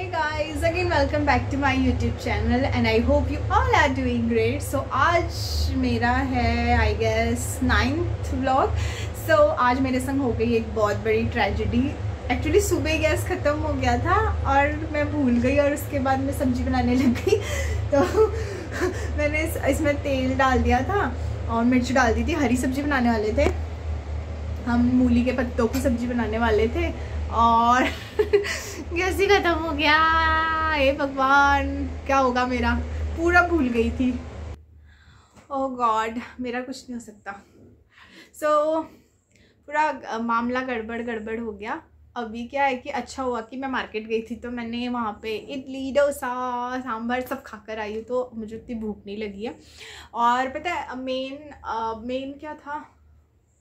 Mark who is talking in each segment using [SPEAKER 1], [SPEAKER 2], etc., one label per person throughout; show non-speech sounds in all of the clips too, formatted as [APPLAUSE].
[SPEAKER 1] Hey guys, again welcome back to my YouTube channel and I hope you all are doing great. So आज मेरा है I guess ninth vlog. So आज मेरे संग हो गई एक बहुत बड़ी ट्रेजिडी एक्चुअली सुबह गैस ख़त्म हो गया था और मैं भूल गई और उसके बाद मैं सब्ज़ी बनाने लग गई। [LAUGHS] तो [LAUGHS] मैंने इस, इसमें तेल डाल दिया था और मिर्च डाल दी थी। हरी सब्ज़ी बनाने वाले थे। हम मूली के पत्तों की सब्ज़ी बनाने वाले थे। और [LAUGHS] गैस ही ख़त्म हो गया? हे भगवान क्या होगा मेरा? पूरा भूल गई थी। ओह गॉड मेरा कुछ नहीं हो सकता। सो so, पूरा मामला गड़बड़ गड़बड़ हो गया। अभी क्या है कि अच्छा हुआ कि मैं मार्केट गई थी तो मैंने वहाँ पे इडली डोसा सांभर सब खाकर आई हूँ तो मुझे उतनी भूख नहीं लगी है। और पता है मेन मेन क्या था?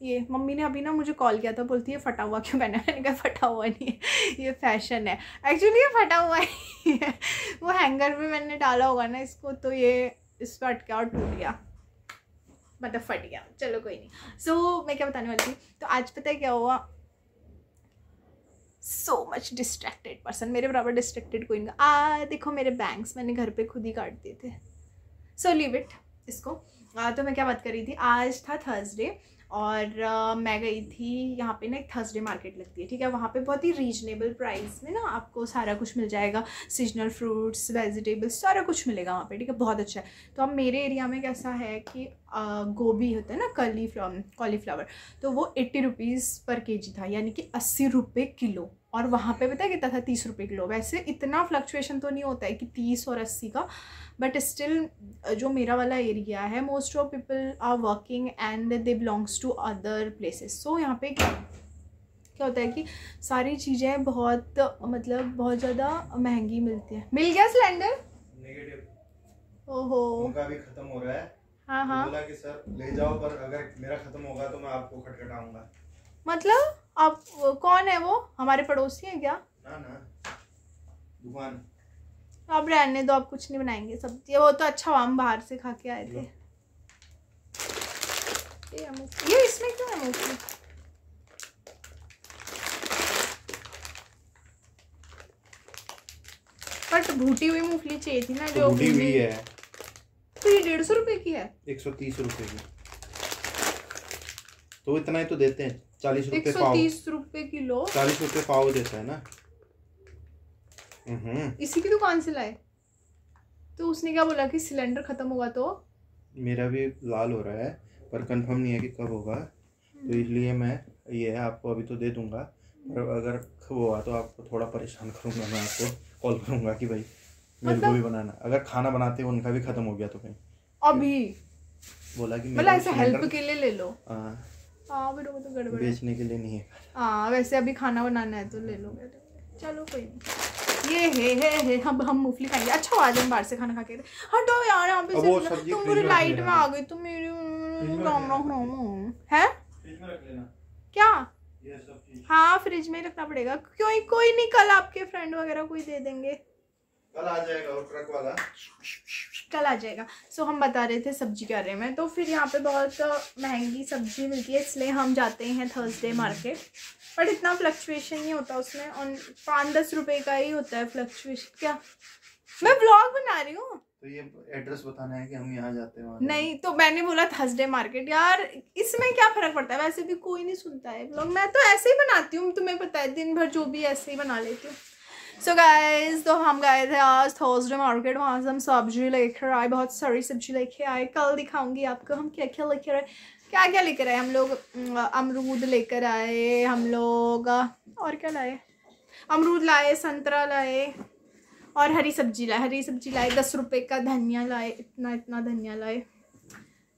[SPEAKER 1] ये मम्मी ने अभी ना मुझे कॉल किया था बोलती है फटा हुआ क्यों पहना मैंने कहा फटा हुआ नहीं है ये फ़ैशन है। एक्चुअली ये फटा हुआ ही है। वो हैंगर में मैंने डाला होगा ना इसको तो ये इस पर अटका और टूट गया। मतलब फट गया। चलो कोई नहीं। सो so, मैं क्या बताने वाली थी? तो आज पता है क्या हुआ? सो मच डिस्ट्रैक्टेड पर्सन मेरे बराबर डिस्ट्रैक्टेड कोई नहीं आ देखो मेरे बैंक्स मैंने घर पे खुद ही काट दिए थे। सो लिव इट इसको। आ, तो मैं क्या बात कर रही थी? आज था थर्सडे और uh, मैं गई थी यहाँ पे ना एक थर्सडे मार्केट लगती है ठीक है? वहाँ पे बहुत ही रीजनेबल प्राइस में ना आपको सारा कुछ मिल जाएगा। सीजनल फ्रूट्स वेजिटेबल्स सारा कुछ मिलेगा वहाँ पे ठीक है? बहुत अच्छा है। तो अब मेरे एरिया में कैसा है कि गोभी होता है ना कली कॉलीफ्लावर तो वो एट्टी रुपीज़ पर के था यानी कि अस्सी रुपये किलो। और वहाँ पे पता है कितना था तीस रुपये किलो। वैसे इतना फ्लक्चुएशन तो नहीं होता है कि तीस और अस्सी का बट स्टिल जो मेरा वाला एरिया है most of people are working and they belongs to other places so यहाँ पे क्या क्या होता है कि सारी चीज़ें बहुत मतलब बहुत ज़्यादा महँगी मिलती है। मिल गया सिलेंडर? ओहो।
[SPEAKER 2] उनका भी खत्म हो रहा है।
[SPEAKER 1] हाँ हाँ।
[SPEAKER 2] बोला कि सर ले जाओ पर अगर मेरा खत्म होगा तो मैं आपको खटखटाऊँगा।
[SPEAKER 1] मतलब? आप कौन है वो? हमारे पड़ोसी है क्या?
[SPEAKER 2] ना ना। दुकान।
[SPEAKER 1] अब रहने दो आप कुछ नहीं बनाएँगे सब्ज़ी। वो तो अच्छा हम बाहर से खा के आए थे। ये इसमें क्यों है मूंगफली बट भूटी हुई मूंगफली चाहिए थी ना
[SPEAKER 2] तो
[SPEAKER 1] जो
[SPEAKER 2] भूटी हुई है।
[SPEAKER 1] तो ये डेढ़ सौ रुपए की है।
[SPEAKER 2] एक सौ तीस रुपए की। तो इतना ही तो देते हैं। चालीस रुपए पाव।
[SPEAKER 1] तीस रुपए किलो।
[SPEAKER 2] चालीस रुपए पाव देता है ना? हम्म।
[SPEAKER 1] इसी की दुकान से लाए। तो उसने क्या बोला कि सिलेंडर खत्म हुआ तो?
[SPEAKER 2] मेरा भी लाल हो रहा है पर कंफर्म नहीं है कि कब होगा। तो इसलिए मैं ये है आपको अभी तो दे दूँगा। पर अगर हुआ तो आपको थोड़ा परेशान करूँगा मैं आपको। कॉल करूँगा कि भाई मेरे
[SPEAKER 1] मतलब? को?
[SPEAKER 2] भी बनाना। अगर खाना बनाते हैं उनका भी खत्म हो गया तो कहीं।
[SPEAKER 1] अभी?
[SPEAKER 2] बोला कि
[SPEAKER 1] मतलब ऐसे हेल्प के लिए ले लो।
[SPEAKER 2] हाँ,
[SPEAKER 1] हाँ वो तो गड़बड़
[SPEAKER 2] बेचने के लिए नहीं है।
[SPEAKER 1] हाँ वैसे अभी खाना बनाना है तो ले लो चलो कोई नहीं। ये है है है हम हम मूंगफली खाएँगे। अच्छा आज हम बाहर से खाना खा के। हटो यार यहाँ पे से- तुम
[SPEAKER 2] फ्रिज
[SPEAKER 1] पूरी लाइट में आ गई तुम मेरी राम राम। राम है? क्या?
[SPEAKER 2] ये सब
[SPEAKER 1] हाँ फ्रिज में ही रखना पड़ेगा। क्यों कोई नहीं कल आपके फ्रेंड वगैरह कोई दे देंगे।
[SPEAKER 2] कल आ जाएगा वो ट्रक वाला।
[SPEAKER 1] कल आ जाएगा। सो हम बता रहे थे सब्ज़ी के रहे में। तो फिर यहाँ पे बहुत महँगी सब्ज़ी मिलती है इसलिए हम जाते हैं थर्सडे मार्केट बट इतना फ्लक्चुएशन नहीं होता उसमें। और पाँच दस रुपए का ही होता है फ्लक्चुएशन क्या? मैं ब्लॉग बना रही हूँ।
[SPEAKER 2] तो ये एड्रेस बताना है कि हम यहाँ जाते हैं
[SPEAKER 1] नहीं तो मैंने बोला थर्सडे मार्केट यार इसमें क्या फ़र्क पड़ता है? वैसे भी कोई नहीं सुनता है ब्लॉग मैं तो ऐसे ही बनाती हूँ तुम्हें पता है। दिन भर जो भी ऐसे ही बना लेती हूँ। सो गाइज़ तो हम गए थे आज थर्सडे मार्केट वहाँ से हम सब्ज़ी लेकर आए, बहुत सारी सब्ज़ी लेके आए। कल दिखाऊँगी आपको हम क्या क्या लेकर आए। क्या क्या लेकर आए? हम लोग अमरूद लेकर आए, हम लोग, और क्या लाए? अमरूद लाए, संतरा लाए, और हरी सब्ज़ी लाए। हरी सब्ज़ी लाए, दस रुपए का धनिया लाए, इतना इतना धनिया लाए।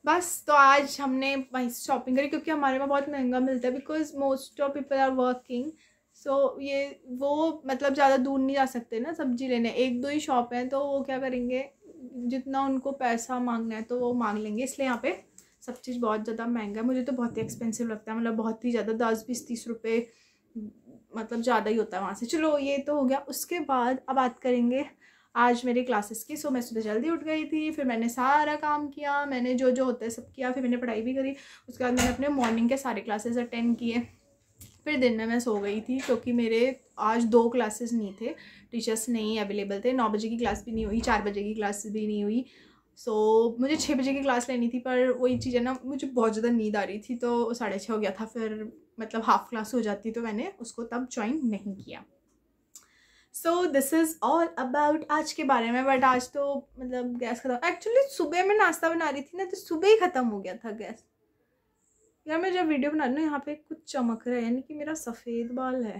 [SPEAKER 1] बस तो आज हमने वहीं से शॉपिंग करी, क्योंकि हमारे वहाँ बहुत महँगा मिलता है because most of people are working so so, ये वो मतलब ज़्यादा दूर नहीं जा सकते ना सब्ज़ी लेने। एक दो ही शॉप हैं तो वो क्या करेंगे? जितना उनको पैसा मांगना है तो वो मांग लेंगे। इसलिए यहाँ पे सब चीज़ बहुत ज़्यादा महँगा है। मुझे तो बहुत ही एक्सपेंसिव लगता है। मतलब बहुत ही ज़्यादा दस बीस तीस रुपये मतलब ज़्यादा ही होता है वहाँ से। चलो ये तो हो गया। उसके बाद अब बात करेंगे आज मेरी क्लासेस की। सो मैं सुबह जल्दी उठ गई थी फिर मैंने सारा काम किया मैंने जो जो होता है सब किया फिर मैंने पढ़ाई भी करी। उसके बाद मैंने अपने मॉर्निंग के सारे क्लासेस अटेंड किए। फिर दिन में मैं सो गई थी क्योंकि मेरे आज दो क्लासेस नहीं थे। टीचर्स नहीं अवेलेबल थे नौ बजे की क्लास भी नहीं हुई चार बजे की क्लास भी नहीं हुई। सो so, मुझे छः बजे की क्लास लेनी थी पर वही चीज़ है ना मुझे बहुत ज़्यादा नींद आ रही थी तो साढ़े छः हो गया था फिर मतलब हाफ़ क्लास हो जाती तो मैंने उसको तब ज्वाइन नहीं किया। So this is all about आज के बारे में बट आज तो मतलब गैस ख़त्म एक्चुअली सुबह मैं नाश्ता बना रही थी ना तो सुबह ही ख़त्म हो गया था गैस यार, मैं जब वीडियो बना रही हूँ यहाँ पे कुछ चमक रहा है, यानी कि मेरा सफ़ेद बाल है।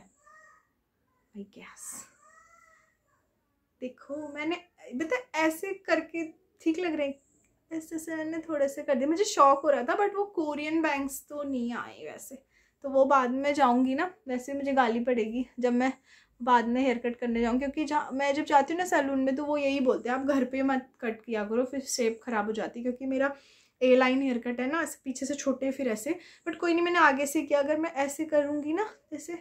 [SPEAKER 1] आई गैस देखो, मैंने बता ऐसे करके ठीक लग रहे ऐसे से मैंने थोड़े से कर दिया मुझे शौक हो रहा था बट वो कोरियन बैंक्स तो नहीं आए वैसे। तो वो बाद में जाऊँगी ना, वैसे मुझे गाली पड़ेगी जब मैं बाद में हेयर कट करने जाऊँ, क्योंकि जहाँ, मैं जब जाती हूँ ना सैलून में तो वो यही बोलते हैं, आप घर पे मत कट किया करो, फिर शेप ख़राब हो जाती क्योंकि मेरा ए लाइन हेयर कट है ना ऐसे पीछे से छोटे फिर ऐसे। बट कोई नहीं मैंने आगे से किया। अगर मैं ऐसे करूँगी ना जैसे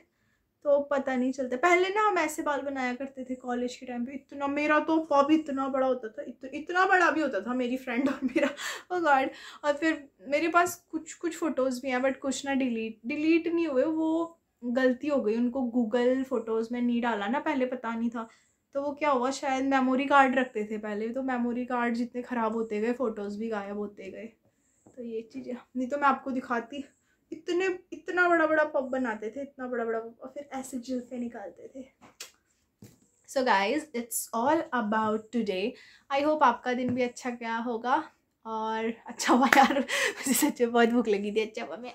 [SPEAKER 1] तो पता नहीं चलता। पहले ना हम ऐसे बाल बनाया करते थे कॉलेज के टाइम पे। इतना मेरा तो पॉप इतना बड़ा होता था। इत, इतना बड़ा भी होता था मेरी फ्रेंड और मेरा। [LAUGHS] ओ गार्ड और फिर मेरे पास कुछ कुछ फ़ोटोज़ भी हैं बट कुछ ना डिलीट डिलीट नहीं हुए वो गलती हो गई। उनको गूगल फ़ोटोज़ में नहीं डाला ना पहले पता नहीं था। तो वो क्या हुआ, शायद मेमोरी कार्ड रखते थे पहले तो मेमोरी कार्ड जितने ख़राब होते गए फ़ोटोज़ भी गायब होते गए। तो ये चीज़ें, नहीं तो मैं आपको दिखाती, इतने, इतना बड़ा बड़ा पप बनाते थे, इतना बड़ा बड़ा पप और फिर ऐसे जुल्फे निकालते थे। So guys it's all about today I hope आपका दिन भी अच्छा गया होगा, और अच्छा हुआ यार, मुझे सच में बहुत भूख लगी थी अच्छा हुआ मैं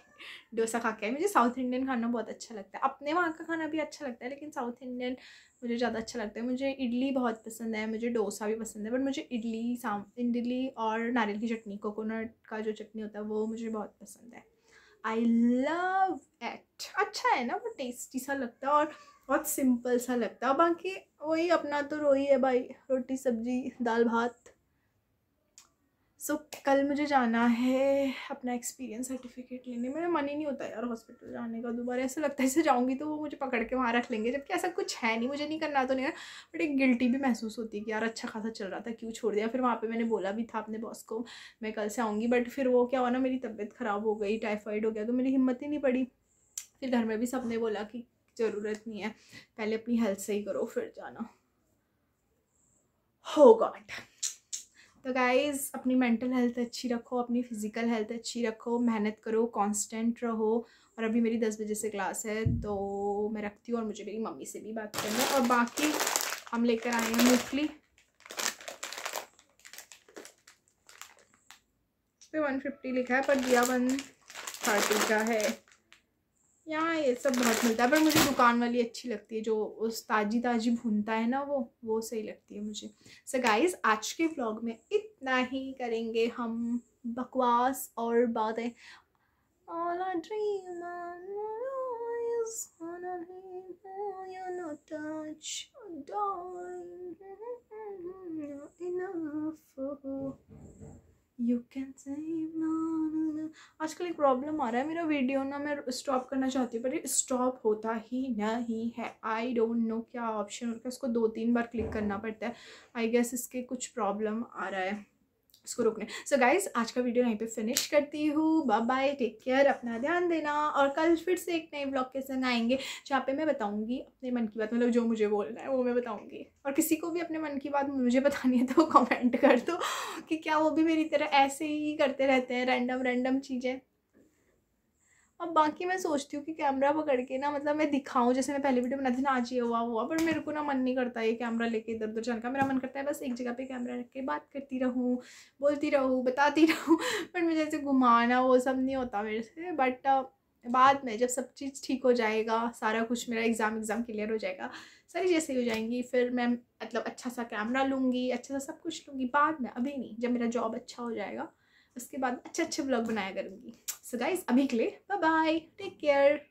[SPEAKER 1] डोसा खा के मुझे साउथ इंडियन खाना बहुत अच्छा लगता है। अपने वहाँ का खाना भी अच्छा लगता है, लेकिन साउथ इंडियन मुझे ज़्यादा अच्छा लगता है। मुझे इडली बहुत पसंद है, मुझे डोसा भी पसंद है बट मुझे इडली, साम, इडली और नारियल की चटनी, कोकोनट का जो चटनी होता है, वो मुझे बहुत पसंद है। आई लव एट अच्छा है ना, वो टेस्टी सा लगता है और बहुत सिंपल सा लगता है। बाकी वही अपना तो रोई है भाई, रोटी, सब्ज़ी, दाल, भात। सो so, कल मुझे जाना है अपना एक्सपीरियंस सर्टिफिकेट लेने। में मन ही नहीं होता यार हॉस्पिटल जाने का। दोबारा ऐसा लगता है ऐसे जाऊँगी तो वो मुझे पकड़ के वहाँ रख लेंगे। जबकि ऐसा कुछ है नहीं। मुझे नहीं करना तो नहीं बट एक गिल्टी भी महसूस होती है कि यार अच्छा खासा चल रहा था क्यों छोड़ दिया? फिर वहाँ पर मैंने बोला भी था अपने बॉस को मैं कल से आऊँगी। बट फिर वो क्या हुआ ना मेरी तबीयत ख़राब हो गई टाइफाइड हो गया तो मेरी हिम्मत ही नहीं पड़ी। फिर घर में भी सबने बोला कि ज़रूरत नहीं है। पहले अपनी हेल्थ सही करो फिर जाना। हो गॉड तो गाइज़ अपनी मेंटल हेल्थ अच्छी रखो, अपनी फ़िज़िकल हेल्थ अच्छी रखो, मेहनत करो कांस्टेंट रहो। और अभी मेरी दस बजे से क्लास है तो मैं रखती हूँ और मुझे मेरी मम्मी से भी बात करना और बाकी हम लेकर आए हैं मूँगफली वन फिफ्टी लिखा है, पर दिया वन थर्टी का है। यहाँ ये सब बहुत मिलता है पर मुझे दुकान वाली अच्छी लगती है जो उस ताज़ी ताज़ी भूनता है ना वो वो सही लगती है मुझे सो so गाइस आज के व्लॉग में इतना ही करेंगे हम बकवास और बातें All I dream is you touch, darling, enough. You can save आजकल एक प्रॉब्लम आ रहा है, मेरा वीडियो ना मैं स्टॉप करना चाहती हूँ, पर स्टॉप होता ही नहीं है। आई डोंट नो क्या ऑप्शन होता है, उसको दो तीन बार क्लिक करना पड़ता है। आई गेस इसके कुछ प्रॉब्लम आ रहा है। इसको रोकने। सो so गाइज़ आज का वीडियो यहीं पे फिनिश करती हूँ। बाय बाय टेक केयर अपना ध्यान देना। और कल फिर से एक नए ब्लॉग के संग आएँगे, जहाँ पे मैं बताऊँगी अपने मन की बात। मतलब जो मुझे बोलना है, वो मैं बताऊँगी। और किसी को भी अपने मन की बात मुझे बतानी है तो कमेंट कर दो कि क्या वो भी मेरी तरह ऐसे ही करते रहते हैं रैंडम रैंडम चीज़ें। अब बाकी मैं सोचती हूँ कि कैमरा पकड़ के ना मतलब मैं दिखाऊँ, जैसे मैं पहले वीडियो बनाती थी ना, आज ये हुआ हुआ, पर मेरे को ना मन नहीं करता ये कैमरा लेके इधर उधर जाने का। मेरा मन करता है बस एक जगह पे कैमरा रख के बात करती रहूँ, बोलती रहूँ, बताती [LAUGHS] रहूँ बट मुझे ऐसे घुमाना वो सब नहीं होता मेरे से। बट बाद में जब सब चीज़ ठीक हो जाएगा, सारा कुछ मेरा एग्ज़ाम एग्ज़ाम क्लियर हो जाएगा, सारी चीज़ें हो जाएँगी, फिर मैं मतलब अच्छा सा कैमरा लूँगी अच्छा सा सब कुछ लूँगी, बाद में, अभी नहीं, जब मेरा जॉब अच्छा हो जाएगा उसके बाद अच्छे अच्छे ब्लॉग बनाया करूँगी। सो गाइज़ अभी के लिए बाय बाय टेक केयर